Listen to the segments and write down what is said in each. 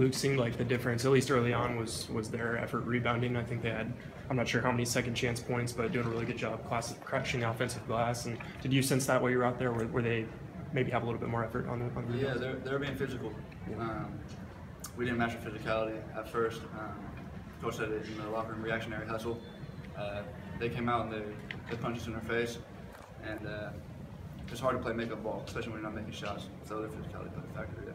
Luke seemed like the difference, at least early on, was was their effort rebounding. I think they had, I'm not sure how many second chance points, but doing a really good job class, crashing the offensive glass. And did you sense that while you were out there, where, where they maybe have a little bit more effort on the, on the Yeah, rebounds? they're, they're being physical. Um, we didn't match the physicality at first. Um, Coach said it in the locker room reactionary hustle. Uh, they came out and they, they punched us in our face. And uh, it's hard to play makeup ball, especially when you're not making shots. So their physicality played a factor it.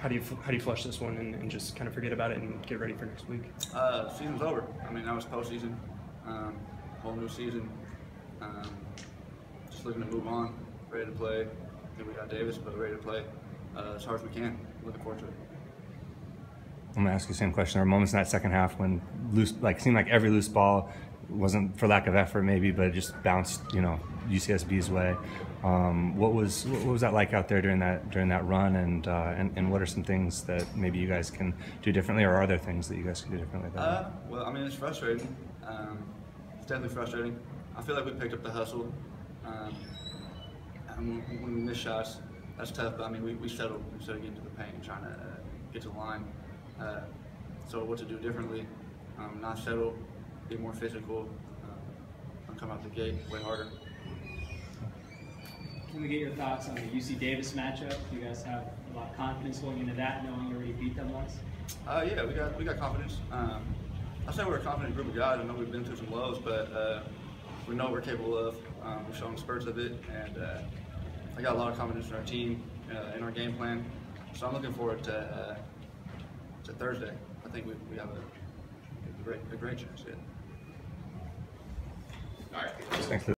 How do you how do you flush this one and, and just kind of forget about it and get ready for next week? Uh, season's over. I mean, that was postseason. Um, whole new season. Um, just looking to move on, ready to play. Then we got Davis, but ready to play uh, as hard as we can. Looking forward to it. I'm gonna ask you the same question. There were moments in that second half when loose, like seemed like every loose ball wasn't for lack of effort, maybe, but it just bounced, you know, UCSB's way. Um, what was what was that like out there during that during that run, and, uh, and and what are some things that maybe you guys can do differently, or are there things that you guys can do differently? Uh, well, I mean, it's frustrating. Um, it's definitely frustrating. I feel like we picked up the hustle. Um, and when, we miss shots, that's tough. But I mean, we, we settled instead of getting to the paint and trying to uh, get to the line. Uh, so what to do differently? Um, not settle, be more physical, uh, and come out the gate way harder. Can we get your thoughts on the UC Davis matchup? Do you guys have a lot of confidence going into that, knowing you already beat them once? Uh, yeah, we got we got confidence. Um, I say we're a confident group of guys. I know we've been through some lows, but uh, we know what we're capable of. Um, we've shown spurts of it, and uh, I got a lot of confidence in our team, uh, in our game plan. So I'm looking forward to uh, to Thursday. I think we, we have a, a great a great chance. Yeah. Thanks.